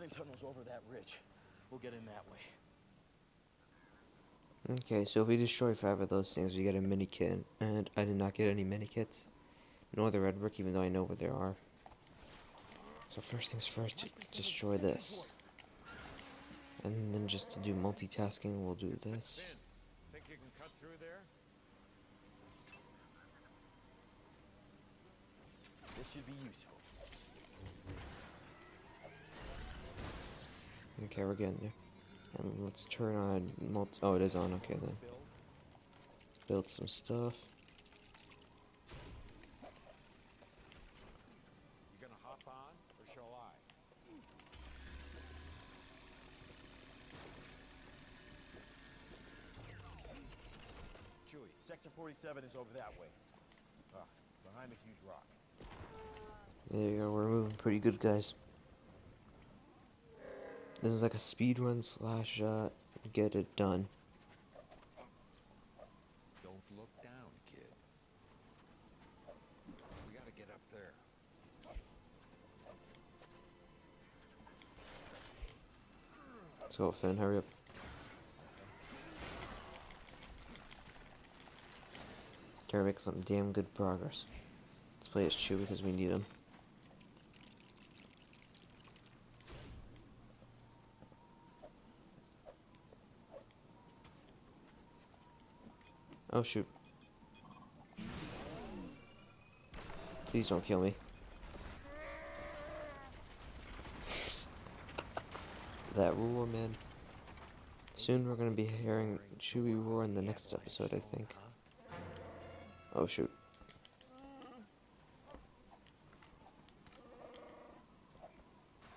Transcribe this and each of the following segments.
scouting tunnel's over that ridge. We'll get in that way. Okay, so if we destroy five of those things, we get a mini kit, and I did not get any mini kits, nor the red brick, even though I know where they are. So first things first, destroy this. And then just to do multitasking, we'll do this. Think you can cut through there? This should be useful. Okay, we're getting there. And let's turn on multi- oh, it is on, okay then. Build. Some stuff. You gonna hop on, or shall I? Chewie, Sector 47 is over that way. Ah, behind the huge rock. There you go, we're moving pretty good, guys. This is like a speed run slash uh, get it done. Don't look down, kid. We gotta get up there. Let's go, Finn, hurry up. Gotta make some damn good progress. Let's play as Chew because we need him. Oh shoot. Please don't kill me. that roar, man. Soon we're gonna be hearing Chewie roar in the next episode, I think. Oh shoot.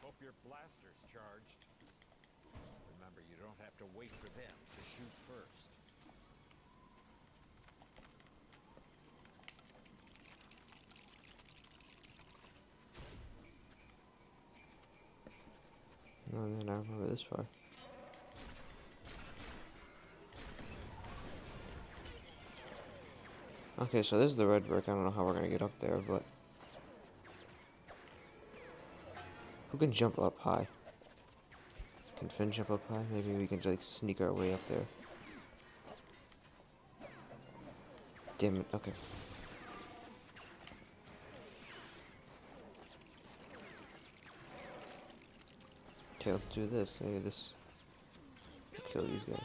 Hope your blaster's charged. Remember, you don't have to wait for them to shoot first. This far. Okay, so this is the red brick. I don't know how we're gonna get up there, but who can jump up high? Can Finn jump up high? Maybe we can like sneak our way up there. Damn it. Okay. Okay, let's do this. Maybe this kill these guys.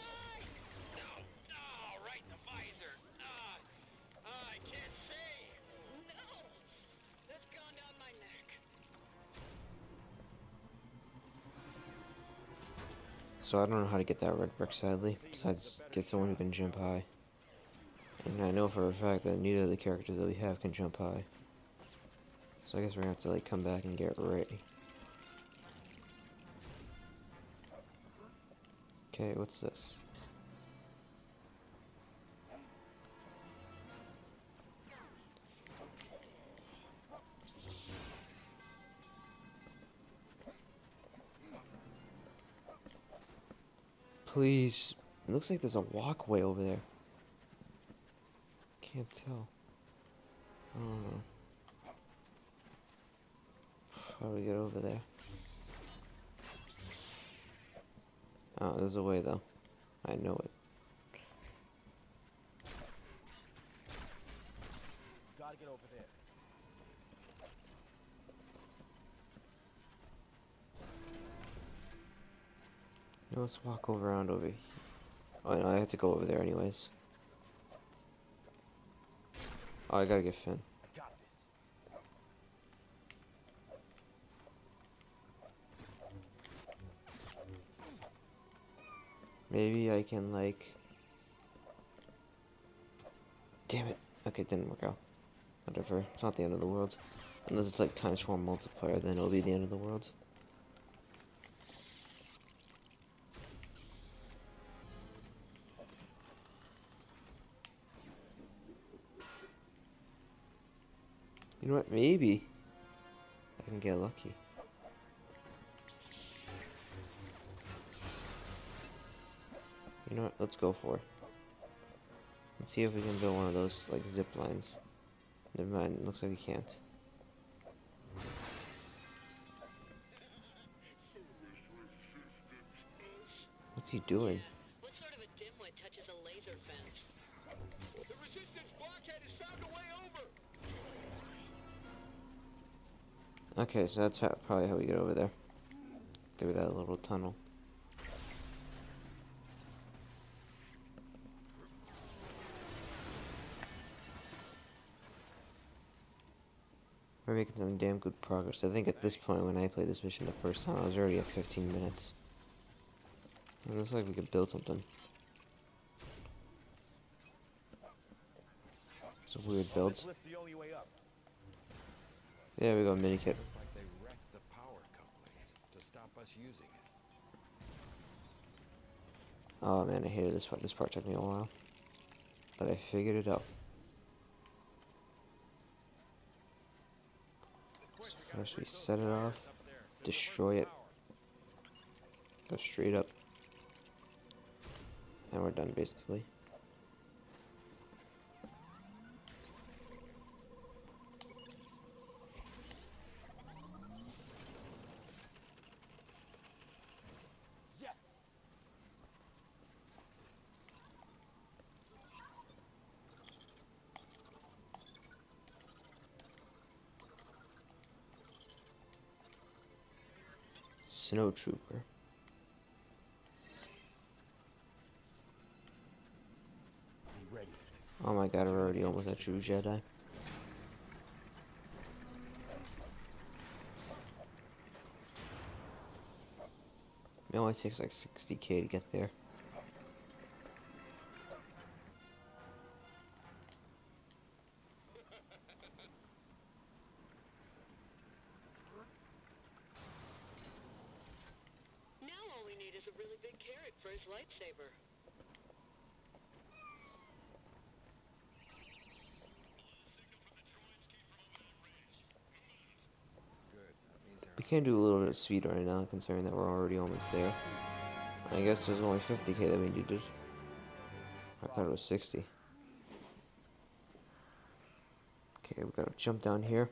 So I don't know how to get that red brick, sadly. Besides, get someone who can jump high. And I know for a fact that neither of the characters that we have can jump high. So I guess we're gonna have to like come back and get ready. Okay, what's this? Please. It looks like there's a walkway over there. Can't tell. I don't know. How do we get over there? Oh, there's a way though. I know it. Gotta get over there. No, let's walk over around over here. Oh, no, I have to go over there anyways. Oh, I gotta get Finn. I got this. Maybe I can, like... Damn it. Okay, it didn't work out. Whatever. It's not the end of the world. Unless it's like times 4 multiplier, then it'll be the end of the world. You know what? Maybe I can get lucky. You know what? Let's go for it. Let's see if we can build one of those like zip lines. Never mind. Looks like we can't. What's he doing? What sort of a dimwit touches a laser fence? The resistance blockhead has found a way over. Okay, so that's how, probably how we get over there. Through that little tunnel. Making some damn good progress. I think at this point, when I played this mission the first time, I was already at 15 minutes. It looks like we could build something. Some weird builds. This lift's the only way up. Yeah, we got a mini kit. Looks like they wrecked the power to stop us using it. Oh man, I hated this part. This part took me a while. But I figured it out. So first we set it off, destroy it, go straight up, and we're done basically. Yes! Snow Trooper. Oh my god, we're already almost at True Jedi. It only takes like 60k to get there. Really big carrot for his lightsaber. We can do a little bit of speed right now, considering that we're already almost there. I guess there's only 50k that we needed. I thought it was 60. Okay, we gotta jump down here.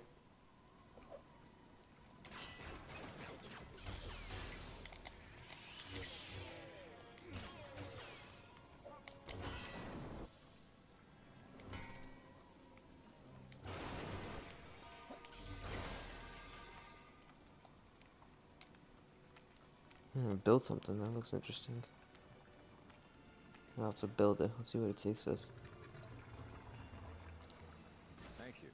Hmm, build something. That looks interesting. I'll have to build it. Let's see what it takes us. Thank you.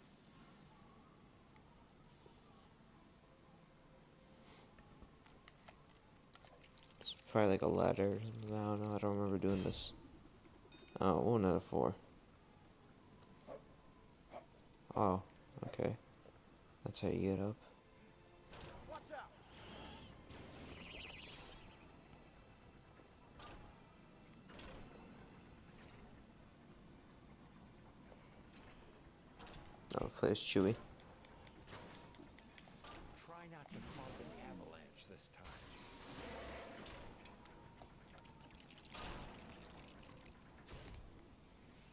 It's probably like a ladder. I don't know. I don't remember doing this. Oh, one out of four. Oh, okay. That's how you get up. Oh, play as Chewie. Try not to cause an avalanche this time.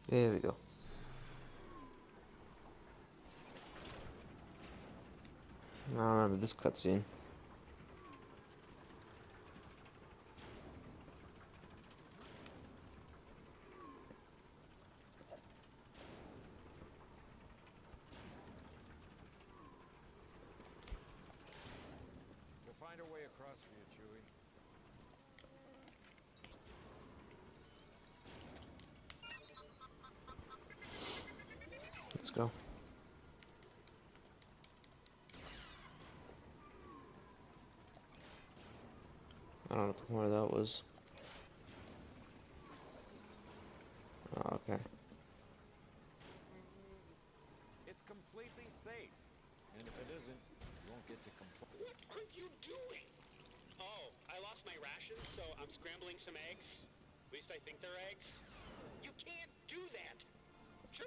There we go. I remember this cutscene. We'll find a way across for you, Chewie. Let's go. I don't know where that was. Oh, okay. It's completely safe. And if it isn't, you won't get to complain. What are you doing? Oh, I lost my rations, so I'm scrambling some eggs. At least I think they're eggs. You can't do that.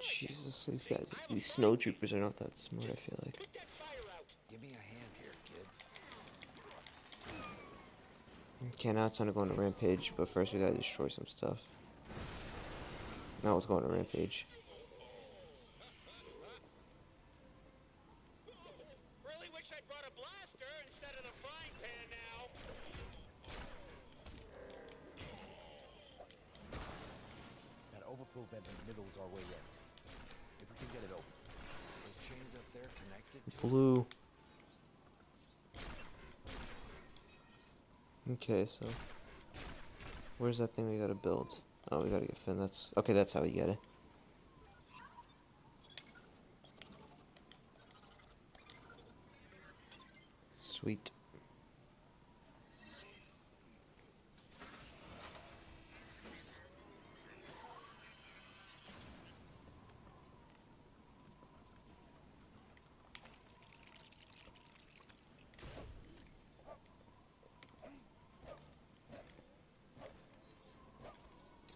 Jesus, these guys, these snowtroopers are not that smart, I feel like. Give me a hand here, kid. Okay, now it's time to go on a rampage, but first we gotta destroy some stuff. Now let's go on a rampage. overflow vent in the middle is our way in. Blue. Okay, so where's that thing we gotta build? Oh, we gotta get Finn. That's okay. That's how we get it. Sweet.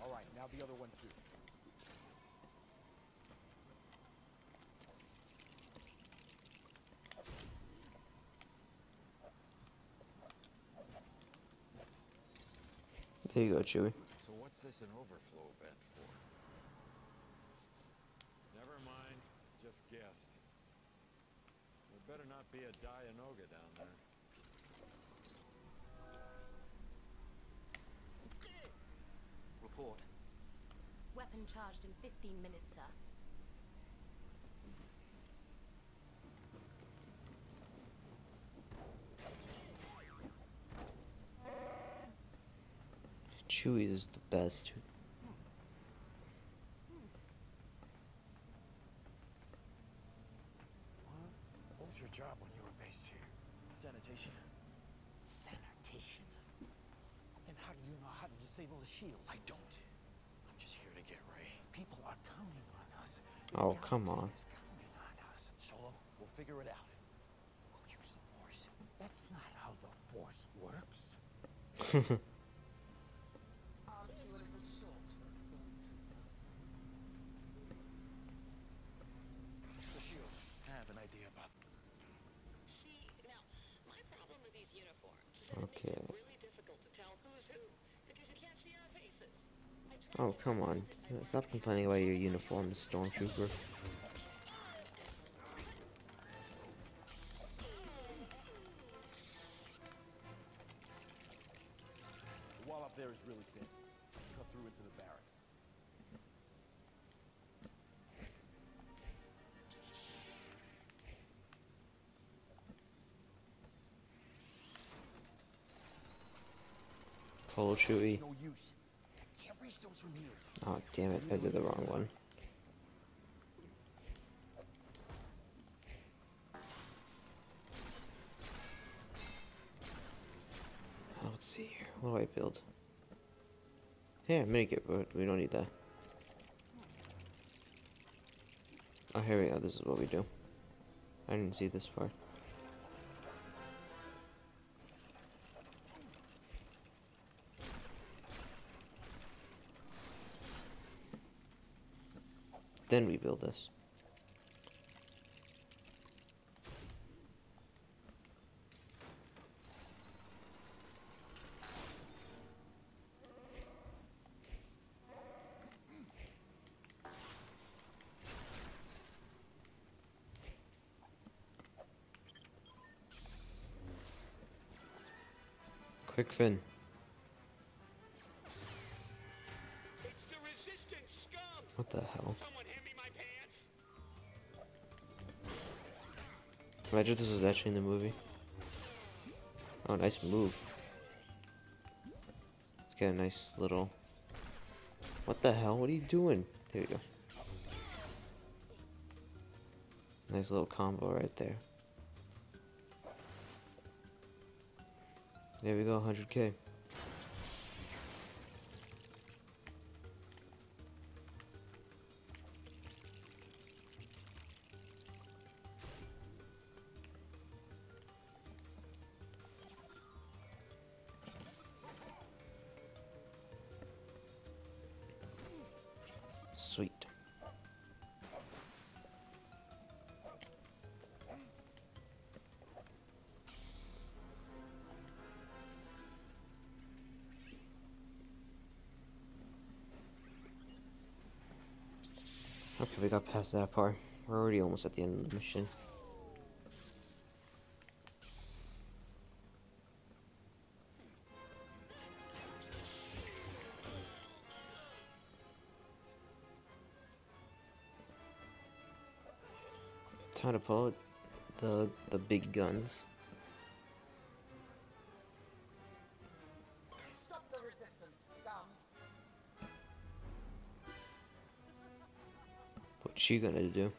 All right, now the other one too. There you go, Chewie. So what's this an overflow vent for? Never mind. Just guessed. There better not be a Dianoga down there. Weapon charged in 15 minutes, sir. Chewie is the best. What was your job when you were based here? Sanitation. Sanitation. Then how do you know how to disable the shields? I don't. I'm just here to get Rey. People are counting on us. Oh, The come galaxy on. is counting on us. Solo, we'll figure it out. We'll use the Force. That's not how the Force works. Aren't you a little short for a stormtrooper? The shields. I have an idea about. See, now, my problem with these uniforms is that it Okay. makes it really difficult to tell who's who because you can't see our faces. I tried Oh, come on. Stop complaining about your uniform, Stormtrooper. Follow Chewie. It's no use. Can't reach those from here. Oh, damn it. I did the wrong one. Oh, Let's see here. What do I build? Yeah, make it, but we don't need that. Oh, here we go. This is what we do. I didn't see this part. Then we build this. Quick Finn. Imagine this was actually in the movie. Oh, nice move. Let's get a nice little. What the hell? What are you doing? There you go. Nice little combo right there. There we go, 100k. Okay, we got past that part. We're already almost at the end of the mission. Time to pull the the big guns. She gonna do?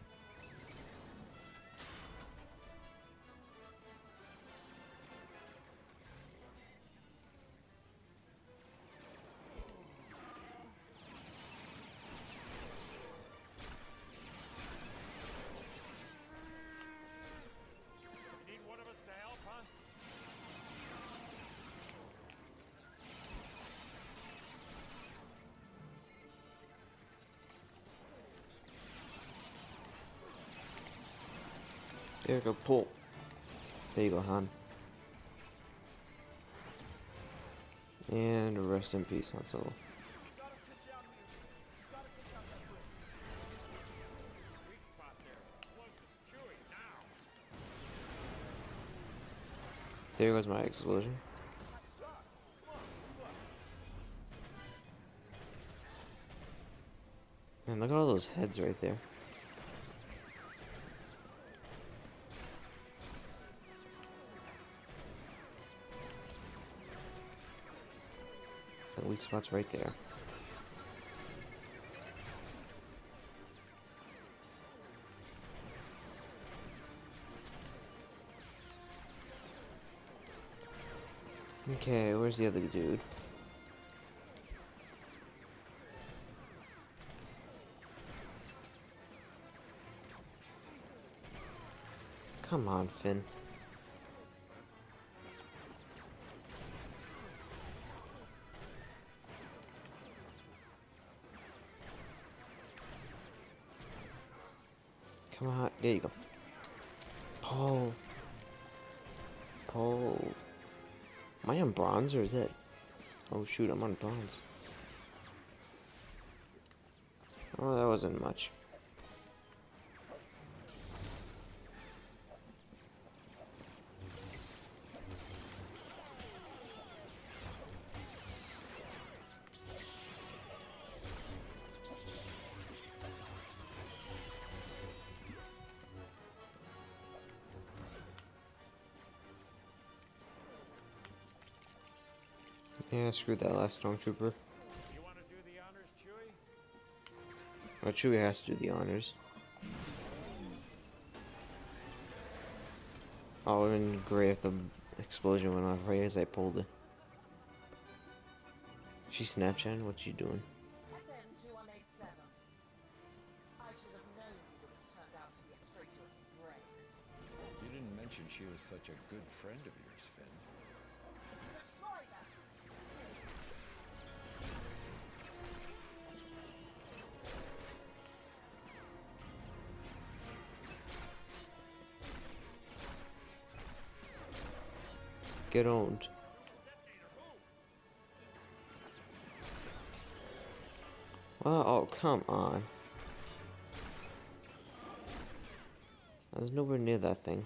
There you go, pull. There you go, Han. And rest in peace, Han Solo. There goes my explosion. Man, look at all those heads right there. Weak spot's right there. Okay, where's the other dude? Come on, Finn. Come on, there you go. Paul. Paul. Am I on bronze or is that? Oh shoot, I'm on bronze. Oh, that wasn't much. Yeah, screw that last stormtrooper. You want to do the honors, Chewie? Well, Chewie has to do the honors. Oh, it would have great if the explosion went off right as I pulled it. She Snapchatting? What's she doing? FN2187. I should have known you would have turned out to be a traitorous dreg. You didn't mention she was such a good friend of yours, Finn. Get owned. Oh, come on. I was nowhere near that thing.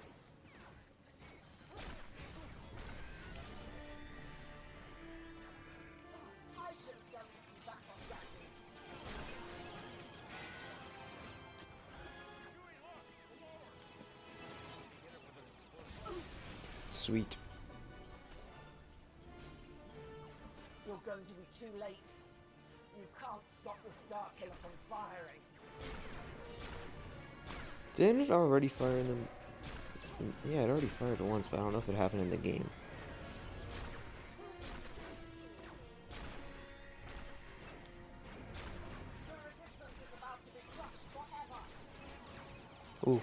Didn't it already fire in the... Yeah, it already fired once, but I don't know if it happened in the game. Ooh.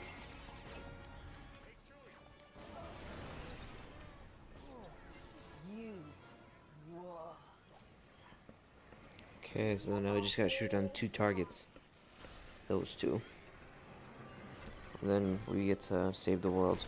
Okay, so now we just gotta shoot on two targets. Those two. Then we get to save the world.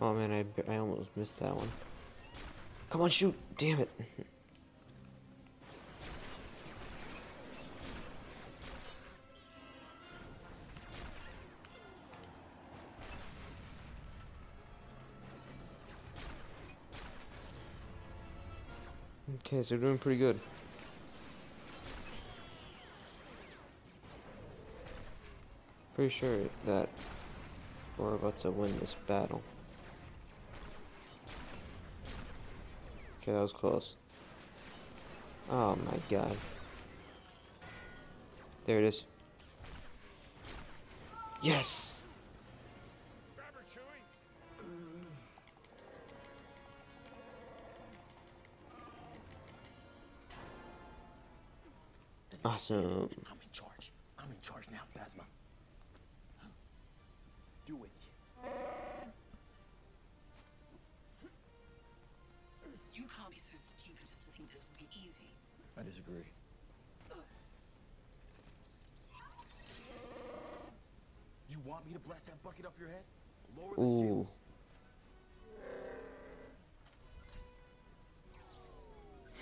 Oh man, I, I almost missed that one. Come on, shoot! Damn it! Okay, so we're doing pretty good. Pretty sure that we're about to win this battle. Okay, that was close. Oh my god. There it is. Yes! Awesome. I disagree. You want me to blast that bucket off your head? Lower the Ooh. shields.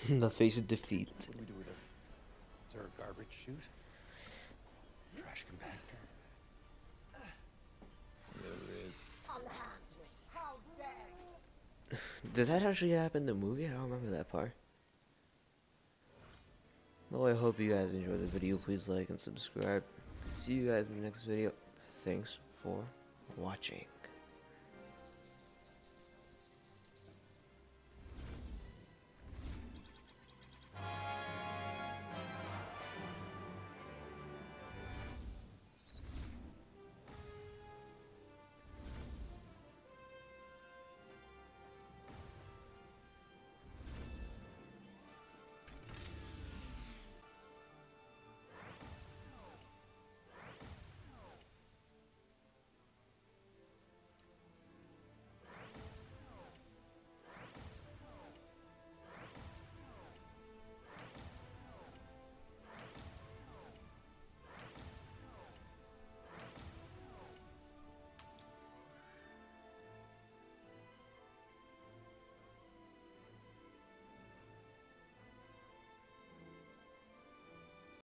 the face of defeat. What do we do with her? Is there a garbage chute? Trash compactor? Yeah, there is. Unhand me. How dare you? Did that actually happen in the movie? I don't remember that part. I hope you guys enjoyed the video. Please like and subscribe. See you guys in the next video. Thanks for watching.